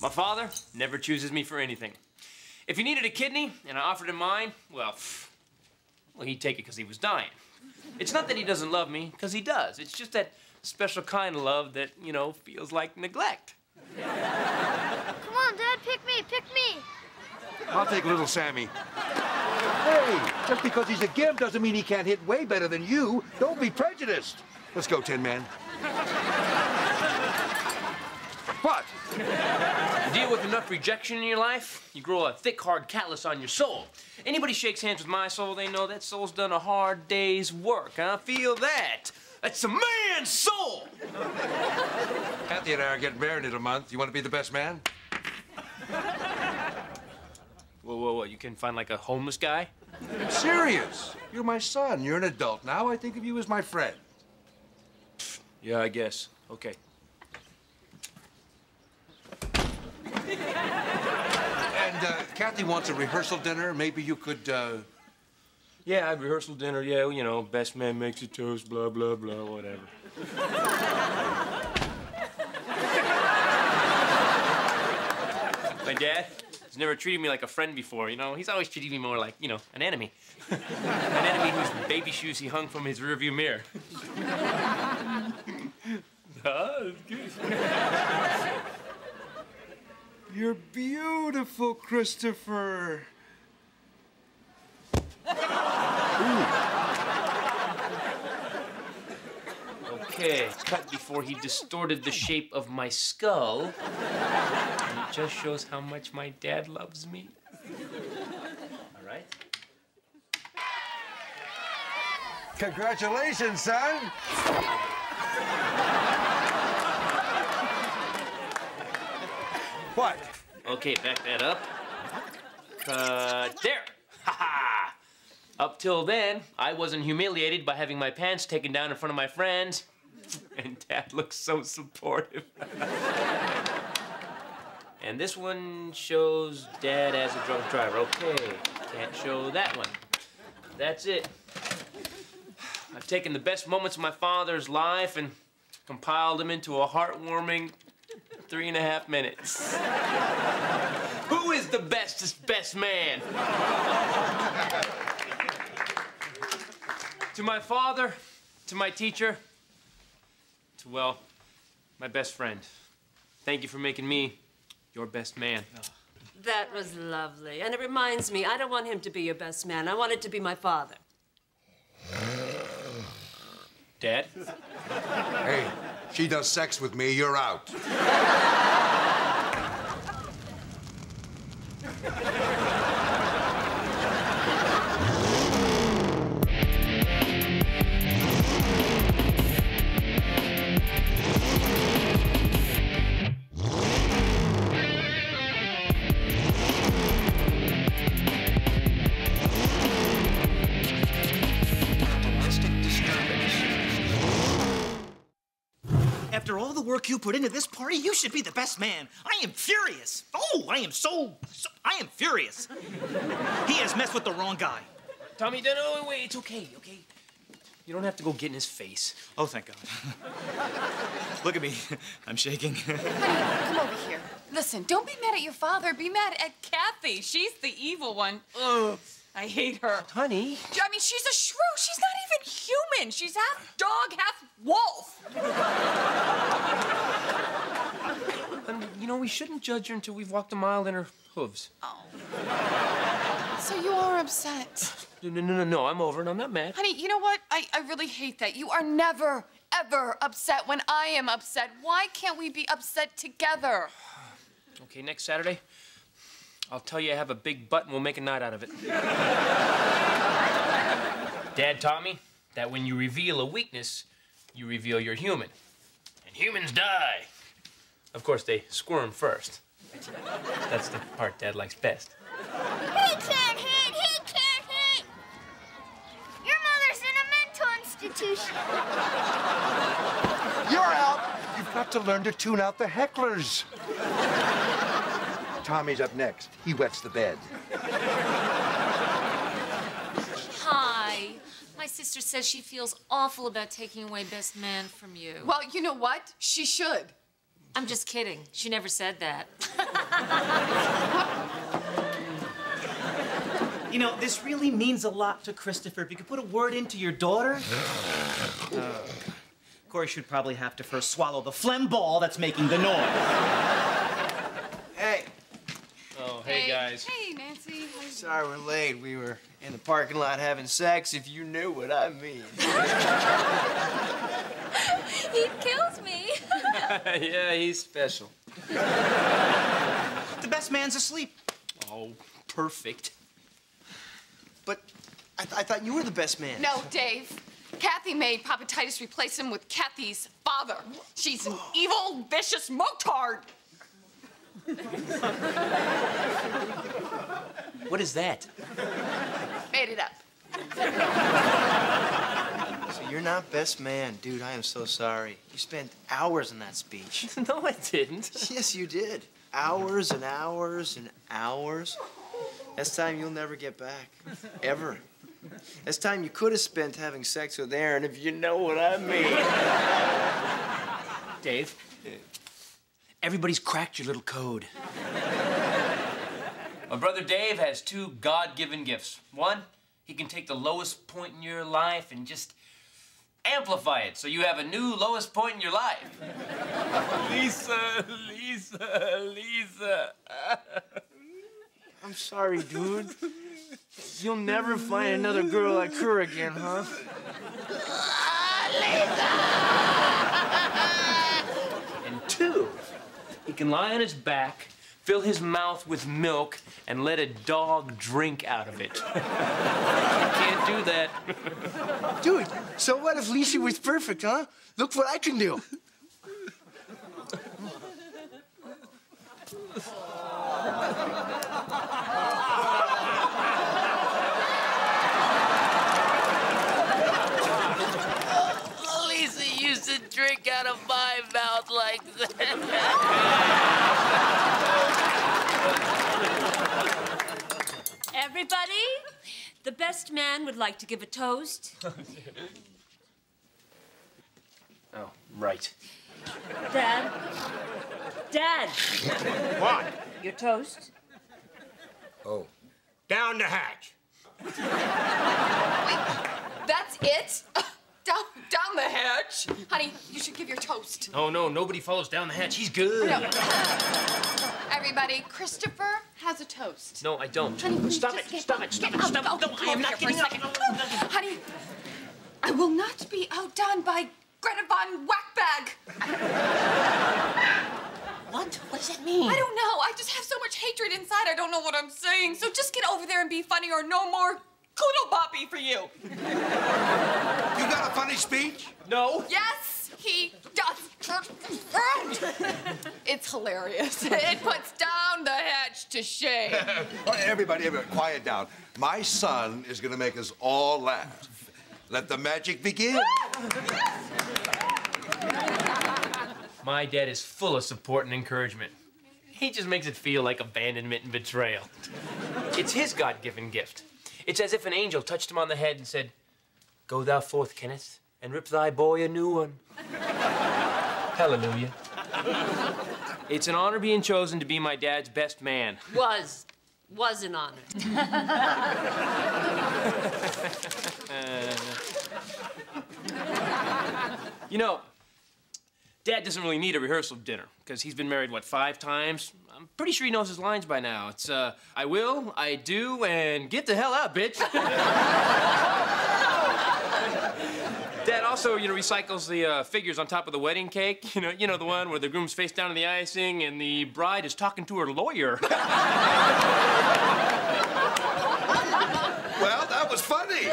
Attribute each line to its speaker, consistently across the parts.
Speaker 1: My father never chooses me for anything. If he needed a kidney and I offered him mine, well, pff, well, he'd take it because he was dying. It's not that he doesn't love me, because he does. It's just that special kind of love that, you know, feels like neglect.
Speaker 2: Come on, Dad, pick me, pick me.
Speaker 3: I'll take little Sammy. Hey, just because he's a gimp doesn't mean he can't hit way better than you. Don't be prejudiced. Let's go, Tin Man. What?
Speaker 1: You deal with enough rejection in your life, you grow a thick, hard callus on your soul. Anybody shakes hands with my soul, they know that soul's done a hard day's work. I feel that. That's a man's soul.
Speaker 3: Kathy and I are getting married in a month. You want to be the best man?
Speaker 1: Whoa, whoa, whoa! You can find like a homeless guy?
Speaker 3: I'm serious. You're my son. You're an adult now. I think of you as my friend.
Speaker 1: Yeah, I guess. Okay.
Speaker 3: And uh, Kathy wants a rehearsal dinner. Maybe you could. Uh...
Speaker 1: Yeah, rehearsal dinner. Yeah, you know, best man makes a toast. Blah blah blah. Whatever. My dad has never treated me like a friend before. You know, he's always treated me more like, you know, an enemy. an enemy whose baby shoes he hung from his rearview mirror. ah, that's good.
Speaker 3: You're beautiful, Christopher.
Speaker 1: Okay, cut before he distorted the shape of my skull. And it just shows how much my dad loves me. All right?
Speaker 3: Congratulations, son. What?
Speaker 1: Okay, back that up. Cut there. Ha ha! Up till then, I wasn't humiliated by having my pants taken down in front of my friends. And Dad looks so supportive. and this one shows Dad as a drunk driver. Okay, can't show that one. That's it. I've taken the best moments of my father's life and compiled them into a heartwarming three and a half minutes. Who is the bestest best man? to my father, to my teacher, to, well, my best friend. Thank you for making me your best man.
Speaker 4: That was lovely. And it reminds me, I don't want him to be your best man. I want it to be my father.
Speaker 1: Dad?
Speaker 3: Hey, she does sex with me, you're out.
Speaker 5: You put into this party, you should be the best man. I am furious. Oh, I am so, so I am furious. he has messed with the wrong guy.
Speaker 1: Tommy, no, no, wait, it's okay, okay? You don't have to go get in his face.
Speaker 5: Oh, thank God. Look at me. I'm shaking.
Speaker 6: Honey, Come over here. Listen, don't be mad at your father. Be mad at Kathy. She's the evil one. Ugh. I hate her.
Speaker 1: Honey.
Speaker 6: I mean, she's a shrew. She's not even human. She's half dog, half wolf.
Speaker 1: And, you know, we shouldn't judge her until we've walked a mile in her hooves. Oh.
Speaker 6: So you are upset.
Speaker 1: No, no, no, no, no. I'm over it. I'm not mad.
Speaker 6: Honey, you know what? I, I really hate that. You are never, ever upset when I am upset. Why can't we be upset together?
Speaker 1: Okay, next Saturday, I'll tell you I have a big butt and we'll make a night out of it. Dad taught me that when you reveal a weakness, you reveal you're human. And humans die. Of course, they squirm first. That's the part Dad likes best.
Speaker 2: He can't hit! He can't hit! Your mother's in a mental institution.
Speaker 3: You're out. You've got to learn to tune out the hecklers. Tommy's up next. He wets the bed.
Speaker 7: Hi. My sister says she feels awful about taking away best man from you.
Speaker 6: Well, you know what? She should.
Speaker 7: I'm just kidding. She never said that.
Speaker 5: You know, this really means a lot to Christopher. If you could put a word into your daughter. Uh, Corey should probably have to first swallow the phlegm ball that's making the noise.
Speaker 8: Hey,
Speaker 1: Oh, hey, guys.
Speaker 6: Hey, Nancy.
Speaker 8: sorry we're late. We were in the parking lot having sex, if you knew what I mean.
Speaker 2: He kills me.
Speaker 1: yeah, he's special.
Speaker 5: The best man's asleep.
Speaker 1: Oh, perfect.
Speaker 8: But I, th- I thought you were the best man.
Speaker 6: No, Dave. Kathy made Papa Titus replace him with Kathy's father. She's an evil, vicious motard.
Speaker 1: What is that?
Speaker 6: Made it up.
Speaker 8: So you're not best man. Dude, I am so sorry. You spent hours in that speech.
Speaker 1: no, I didn't.
Speaker 8: yes, you did. Hours and hours and hours. That's time you'll never get back. Ever. That's time you could have spent having sex with Erin, if you know what I mean.
Speaker 1: Dave, everybody's cracked your little code. My brother Dave has two God given gifts. One, he can take the lowest point in your life and just amplify it so you have a new lowest point in your life. Lisa, Lisa, Lisa.
Speaker 8: I'm sorry, dude. You'll never find another girl like her again, huh?
Speaker 1: Ah, and two, he can lie on his back, fill his mouth with milk, and let a dog drink out of it. you can't do that.
Speaker 8: Dude, so what if Lisa was perfect, huh? Look what I can do.
Speaker 1: Lisa used to drink out of my mouth like that.
Speaker 4: Everybody, the best man would like to give a toast.
Speaker 1: Oh, right.
Speaker 4: Dad. Dad.
Speaker 9: What?
Speaker 4: Your toast.
Speaker 9: Oh. Down the hatch.
Speaker 6: That's it? down, down the hatch? Honey, you should give your toast.
Speaker 1: Oh, no, nobody follows down the hatch. He's good. No.
Speaker 6: Everybody, Christopher has a toast.
Speaker 1: No, I don't.
Speaker 6: Honey, will you
Speaker 1: stop it,
Speaker 6: get
Speaker 1: stop it, stop it, stop it.
Speaker 6: Oh,
Speaker 1: No, I am not
Speaker 6: here for a
Speaker 1: getting up.
Speaker 6: Honey, I will not be outdone by Greta Von Whackbag.
Speaker 4: What? What does that mean?
Speaker 6: I don't know. I just have so much hatred inside. I don't know what I'm saying. So just get over there and be funny, or no more kudo poppy for you.
Speaker 3: You got a funny speech?
Speaker 1: No.
Speaker 6: Yes, he does. it's hilarious. It puts down the hatch to shame.
Speaker 3: All right, everybody, everybody, quiet down. My son is going to make us all laugh. Let the magic begin.
Speaker 1: My dad is full of support and encouragement. He just makes it feel like abandonment and betrayal. It's his God given gift. It's as if an angel touched him on the head and said, Go thou forth, Kenneth, and rip thy boy a new one. Hallelujah. It's an honor being chosen to be my dad's best man.
Speaker 4: Was. Was an honor.
Speaker 1: You know, Dad doesn't really need a rehearsal dinner because he's been married, what, five times? I'm pretty sure he knows his lines by now. It's, uh, I will, I do, and get the hell out, bitch. Dad also, you know, recycles the uh, figures on top of the wedding cake. You know, you know the one where the groom's face down in the icing and the bride is talking to her lawyer.
Speaker 3: Well, that was funny.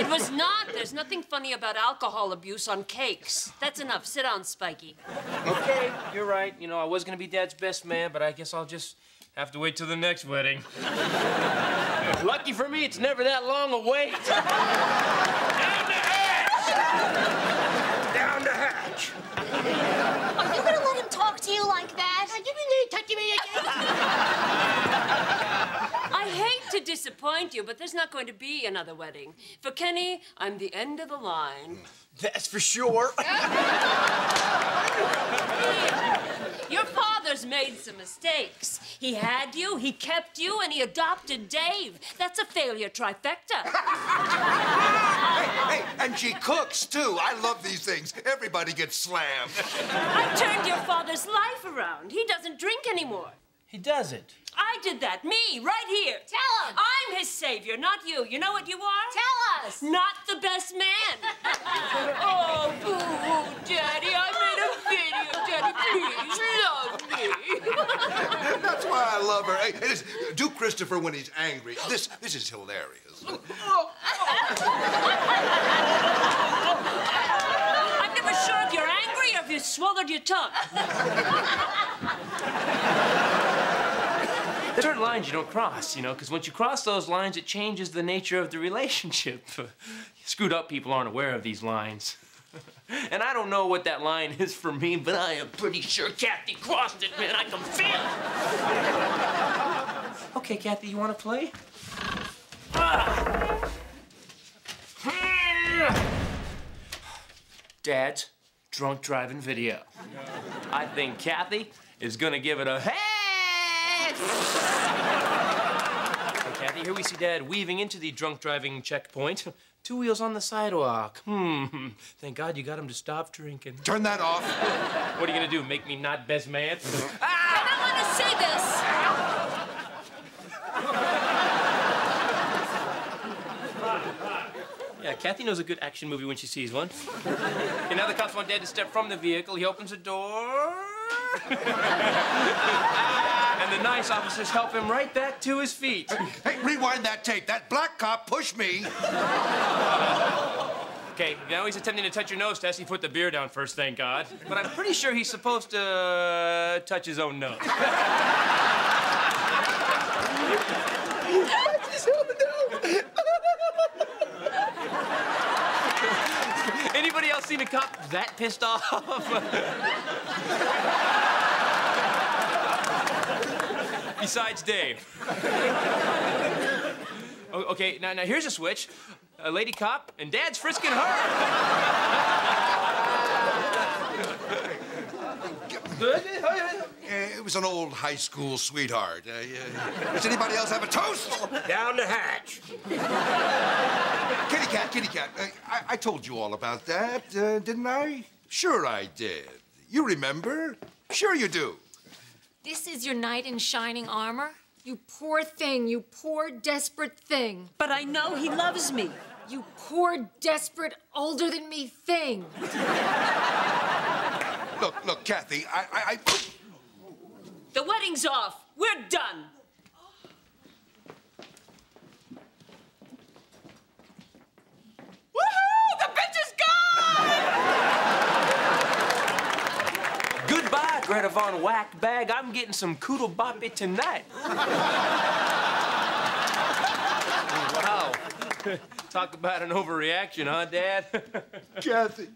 Speaker 4: It was not. There's nothing funny about alcohol abuse on cakes. That's enough. Sit down, Spiky.
Speaker 1: okay, you're right. You know, I was gonna be Dad's best man, but I guess I'll just have to wait till the next wedding. Lucky for me, it's never that long a wait.
Speaker 9: Down the hatch.
Speaker 2: Are you gonna let him talk to you like that?
Speaker 4: I hate to disappoint you, but there's not going to be another wedding. For Kenny, I'm the end of the line.
Speaker 8: That's for sure.
Speaker 4: Your father's made made some mistakes. He had you, he kept you, and he adopted Dave. That's a failure trifecta.
Speaker 3: Hey, hey, and she cooks, too. I love these things. Everybody gets slammed.
Speaker 4: I turned your father's life around. He doesn't drink anymore.
Speaker 1: He doesn't.
Speaker 4: I did that. Me, right here.
Speaker 7: Tell him.
Speaker 4: I'm his savior, not you. You know what you are?
Speaker 7: Tell us.
Speaker 4: Not the best man. oh, boo-hoo, Daddy, I made a video. Daddy, please love me.
Speaker 3: That's why I love her. Hey, hey, do Christopher when he's angry. This, this is hilarious.
Speaker 4: I'm never sure if you're angry or if you swallowed your tongue.
Speaker 1: There are certain lines you don't cross, you know, because once you cross those lines, it changes the nature of the relationship. Screwed up people aren't aware of these lines. and I don't know what that line is for me, but I am pretty sure Kathy crossed it, man. I can feel it. okay, Kathy, you want to play? Dad's drunk driving video. I think Kathy is gonna give it a hey! Okay, Kathy, here we see Dad weaving into the drunk driving checkpoint. Two wheels on the sidewalk. Hmm. Thank God you got him to stop drinking.
Speaker 3: Turn that off.
Speaker 1: What are you gonna do? Make me not best man?
Speaker 4: I don't want to say this.
Speaker 1: Yeah, Kathy knows a good action movie when she sees one. Okay, now the cops want Dad to step from the vehicle. He opens the door. And the nice officers help him right back to his feet.
Speaker 3: Hey, rewind that tape. That black cop pushed me.
Speaker 1: Okay, now he's attempting to touch your nose, Tess. He put the beer down first, thank God. But I'm pretty sure he's supposed to uh, touch his own nose. Anybody else seen a cop that pissed off? Besides Dave. Okay, now, now here's a switch. A lady cop, and Dad's frisking her. Good?
Speaker 3: Eh, It was an old high school sweetheart. Uh, uh, does anybody else have a toast?
Speaker 9: Down the hatch.
Speaker 3: Kitty cat, kitty cat. Uh, I, I told you all about that, uh, didn't I? Sure I did. You remember? Sure you do.
Speaker 7: This is your knight in shining armor? You poor thing, you poor desperate thing.
Speaker 4: But I know he loves me.
Speaker 7: You poor desperate older than me thing.
Speaker 3: Look, look, Kathy, I, I, I...
Speaker 4: The wedding's off. We're done.
Speaker 6: Woohoo! The bitch is gone!
Speaker 1: Goodbye, Greta Von Whackbag. I'm getting some Koodle Boppy tonight. wow. Talk about an overreaction, huh, Dad?
Speaker 3: Kathy.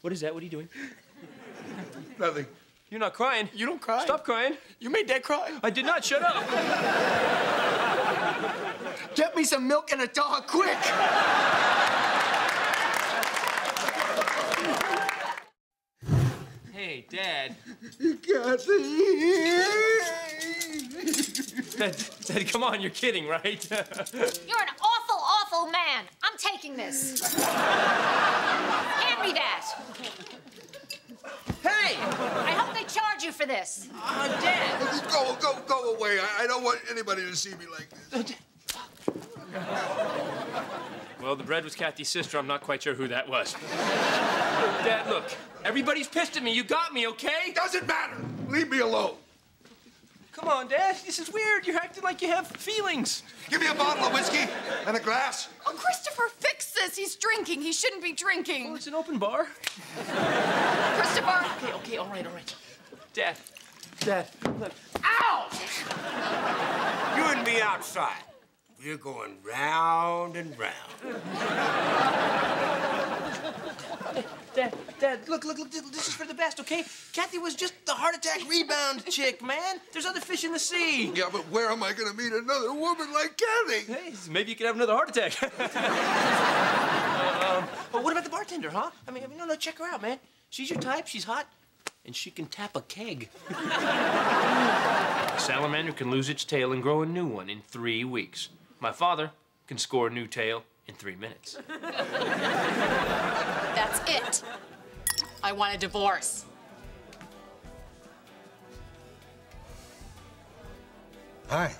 Speaker 1: what is that? What are you doing?
Speaker 3: Nothing.
Speaker 1: You're not crying.
Speaker 9: You don't cry.
Speaker 1: Stop crying.
Speaker 9: You made Dad cry.
Speaker 1: I did not. Shut up.
Speaker 9: Get me some milk and a dog, quick.
Speaker 1: Hey, Dad.
Speaker 3: You got Kathy.
Speaker 1: Dad, Dad, come on. You're kidding, right?
Speaker 7: You're an awful, awful man. I'm taking this. Hand me that.
Speaker 1: hey!
Speaker 7: I hope they charge you for this.
Speaker 1: Uh, Dad.
Speaker 3: Go, go, go away. I, I don't want anybody to see me like this.
Speaker 1: Well, the bread was Kathy's sister. I'm not quite sure who that was. Dad, look. Everybody's pissed at me. You got me, okay?
Speaker 3: Doesn't matter. Leave me alone.
Speaker 1: Come on, Dad. This is weird. You're acting like you have feelings.
Speaker 3: Give me a bottle of whiskey and a glass.
Speaker 6: Oh, Christopher, fix this. He's drinking. He shouldn't be
Speaker 1: Well,
Speaker 6: drinking.
Speaker 1: Oh, it's an open bar.
Speaker 6: Christopher.
Speaker 1: Okay, okay, all right, all right. Dad, Dad, look. Out.
Speaker 9: You and me outside. We're going round and round.
Speaker 1: Dad, Dad, look, look, look. This is for the best, okay? Kathy was just the heart attack rebound chick, man. There's other fish in the sea.
Speaker 3: Yeah, but where am I going to meet another woman like Kathy?
Speaker 1: Hey, maybe you could have another heart attack. um, But what about the bartender, huh? I mean, I mean, no, no, check her out, man. She's your type. She's hot, and she can tap a keg. a salamander can lose its tail and grow a new one in three weeks. My father can score a new tail in three minutes.
Speaker 6: That's it. I want a divorce.
Speaker 3: Hi.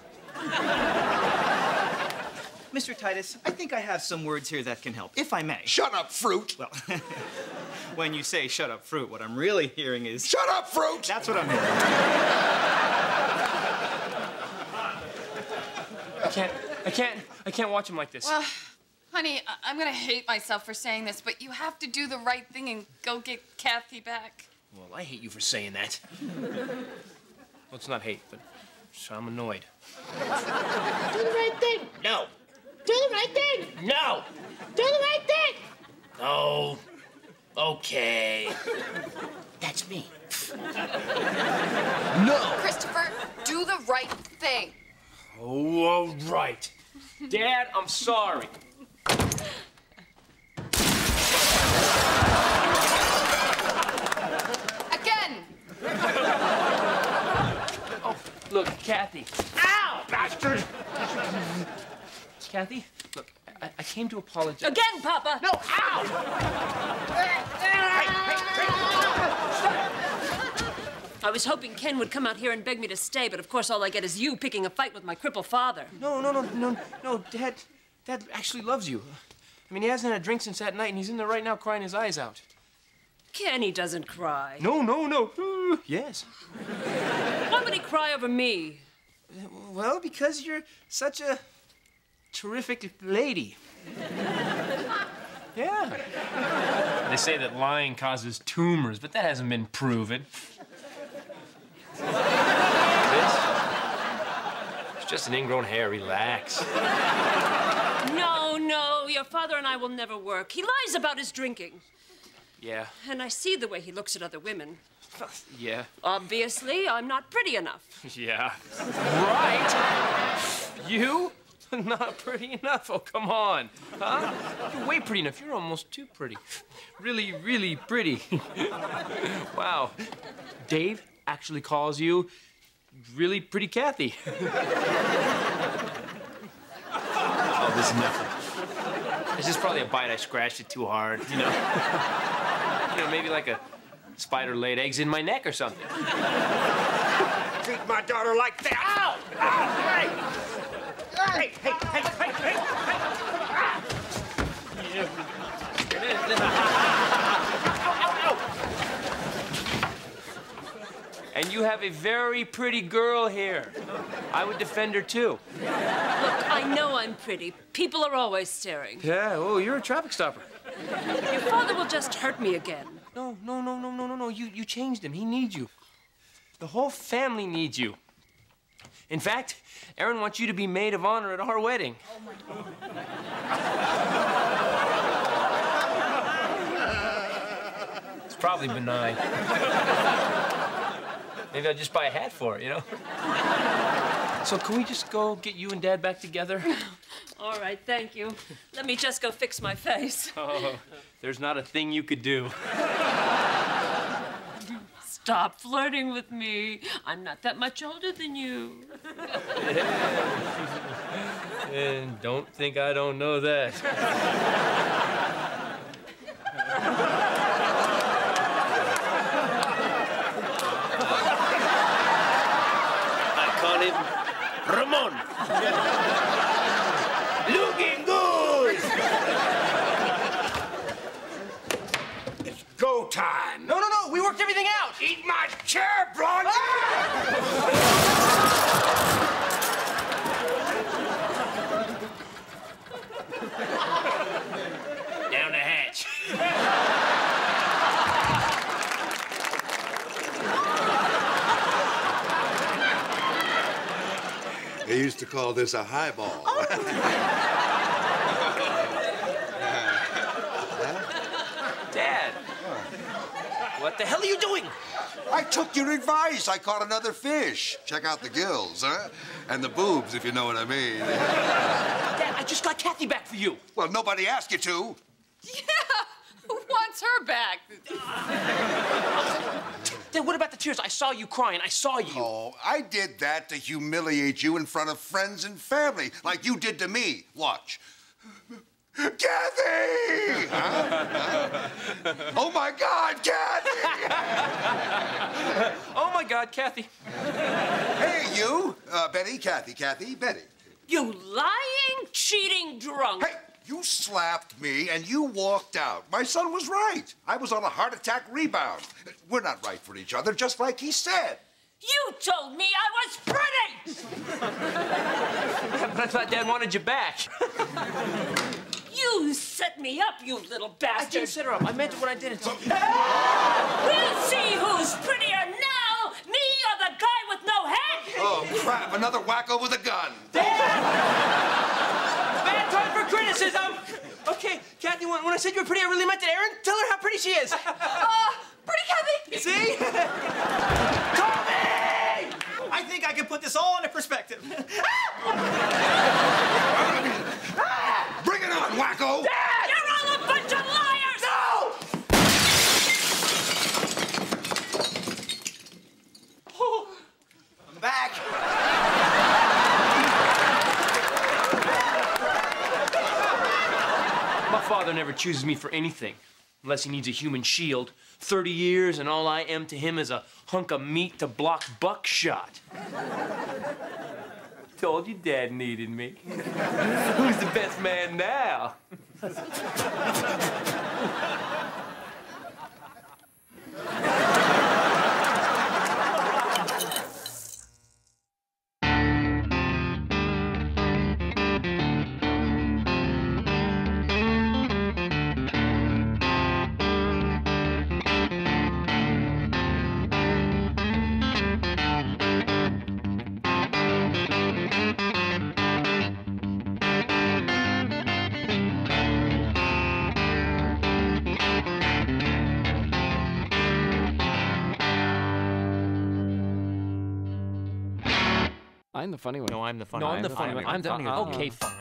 Speaker 5: Mr. Titus, I think I have some words here that can help, if I may.
Speaker 3: Shut up, fruit.
Speaker 5: Well, when you say shut up, fruit, what I'm really hearing is.
Speaker 3: Shut up, fruit.
Speaker 5: That's what I'm hearing.
Speaker 1: I can't, I can't, I can't watch him like this.
Speaker 6: Well, honey, I- I'm gonna hate myself for saying this, but you have to do the right thing and go get Kathy back.
Speaker 1: Well, I hate you for saying that. well, it's not hate, but so I'm annoyed.
Speaker 10: Do the right thing.
Speaker 1: No.
Speaker 10: Do the right thing.
Speaker 1: No.
Speaker 10: Do the right thing.
Speaker 1: No. Okay. That's me. No.
Speaker 6: Christopher, do the right thing.
Speaker 1: Oh, all right. Dad, I'm sorry.
Speaker 6: Again.
Speaker 1: Oh, look, Kathy. Ow, bastard! Kathy, look, I, I came to apologize.
Speaker 4: Again, Papa.
Speaker 1: No, ow!
Speaker 4: I was hoping Ken would come out here and beg me to stay, but of course all I get is you picking a fight with my crippled father.
Speaker 1: No, no, no, no, no, Dad, Dad actually loves you. I mean, he hasn't had a drink since that night, and he's in there right now crying his eyes out.
Speaker 4: Kenny doesn't cry.
Speaker 1: No, no, no. Uh, yes.
Speaker 4: Why would he cry over me?
Speaker 1: Well, because you're such a terrific lady. Yeah. They say that lying causes tumors, but that hasn't been proven. This? It's just an ingrown hair. Relax.
Speaker 4: No, no, your father and I will never work. He lies about his drinking.
Speaker 1: Yeah.
Speaker 4: And I see the way he looks at other women.
Speaker 1: Yeah.
Speaker 4: Obviously, I'm not pretty enough.
Speaker 1: Yeah. Right? You? Not pretty enough. Oh, come on. Huh? You're way pretty enough. You're almost too pretty. Really, really pretty. wow. Dave actually calls you really pretty Kathy. oh, this is nothing. This is probably a bite I scratched it too hard, you know? you know, maybe like a spider laid eggs in my neck or something.
Speaker 9: Treat my daughter like that. Ow! Ow! Hey! Hey, hey, hey, hey, hey, hey!
Speaker 1: And you have a very pretty girl here. I would defend her too.
Speaker 4: Look, I know I'm pretty. People are always staring.
Speaker 1: Yeah, oh, you're a traffic stopper.
Speaker 4: Your father will just hurt me again.
Speaker 1: No, no, no, no, no, no, no. You, you changed him. He needs you. The whole family needs you. In fact, Erin wants you to be maid of honor at our wedding. Oh, my God. It's probably benign. Maybe I'll just buy a hat for it, you know? So can we just go get you and Dad back together?
Speaker 4: All right, thank you. Let me just go fix my face.
Speaker 1: Oh, there's not a thing you could do.
Speaker 4: Stop flirting with me. I'm not that much older than you.
Speaker 1: And don't think I don't know that. I call him Ramon. Looking good.
Speaker 9: It's go time.
Speaker 1: No, no, no. We worked everything out.
Speaker 9: Eat my chair, Blondie!
Speaker 1: Down the hatch.
Speaker 3: They used to call this a highball. Oh.
Speaker 1: Dad. What the hell are you doing?
Speaker 3: I took your advice. I caught another fish. Check out the gills, huh? And the boobs, if you know what I mean.
Speaker 1: Dad, I just got Kathy back for you.
Speaker 3: Well, nobody asked you to.
Speaker 6: Yeah, Who wants her
Speaker 4: back.
Speaker 1: Dad, what about the tears? I saw you crying. I saw you.
Speaker 3: Oh, I did that to humiliate you in front of friends and family, like you did to me. Watch. Kathy! Huh? Huh? Oh my God, Kathy!
Speaker 1: oh my God, Kathy.
Speaker 3: Hey, you! Uh, Betty, Kathy, Kathy, Betty.
Speaker 4: You lying, cheating drunk.
Speaker 3: Hey, you slapped me and you walked out. My son was right. I was on a heart attack rebound. We're not right for each other, just like he said.
Speaker 4: You told me I was pretty!
Speaker 1: but I thought Dad wanted you back.
Speaker 4: You set me up, you little bastard!
Speaker 1: I didn't set her up. I meant it when I did it.
Speaker 4: We'll see who's prettier now, me or the guy with no head!
Speaker 3: Oh, crap, another wacko with a gun.
Speaker 1: Bad time for criticism! Okay, Kathy, when, when I said you were pretty, I really meant it. Erin, tell her how pretty she is.
Speaker 6: Uh, pretty Kathy.
Speaker 1: See?
Speaker 5: I think I can put this all into perspective.
Speaker 3: Bring it on, wacko!
Speaker 4: Dad! You're all a bunch of liars!
Speaker 1: No!
Speaker 11: I'm back.
Speaker 1: My father never chooses me for anything, unless he needs a human shield. 30 years, and all I am to him is a hunk of meat to block buckshot. Told you Dad needed me. Who's the best man now?
Speaker 9: I'm the funny one.
Speaker 1: No, I'm the funny
Speaker 9: No,
Speaker 1: one.
Speaker 9: I'm the funny one.
Speaker 1: I'm the funny one. Okay, uh, uh, fine.